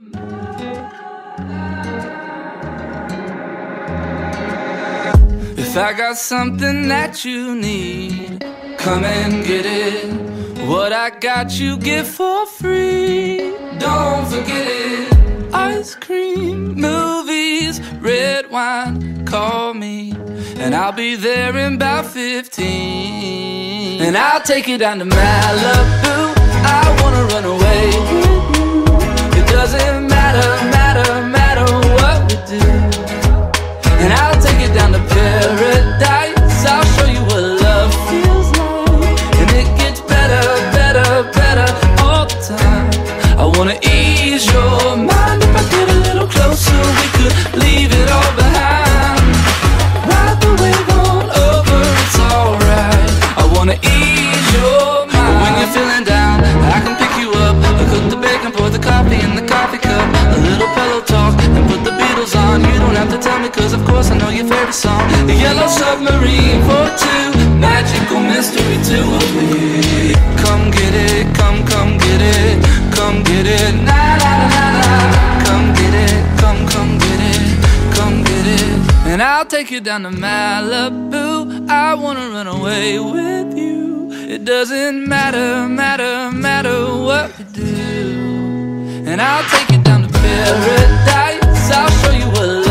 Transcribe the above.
If I got something that you need, come and get it. What I got you get for free. Don't forget it. Ice cream, movies, red wine, call me. And I'll be there in about 15. And I'll take you down to Malibu. wanna ease your mind. If I get a little closer we could leave it all behind. Ride the wave on over, it's alright. I wanna ease your mind. When you're feeling down, I can pick you up. I cook the bacon, pour the coffee in the coffee cup. A little pillow talk, and put the Beatles on. You don't have to tell me cause of course I know your favorite song. The Yellow Submarine for two. Magical Mystery 2 And I'll take you down to Malibu. I wanna run away with you. It doesn't matter, matter, matter what we do. And I'll take you down to paradise. I'll show you what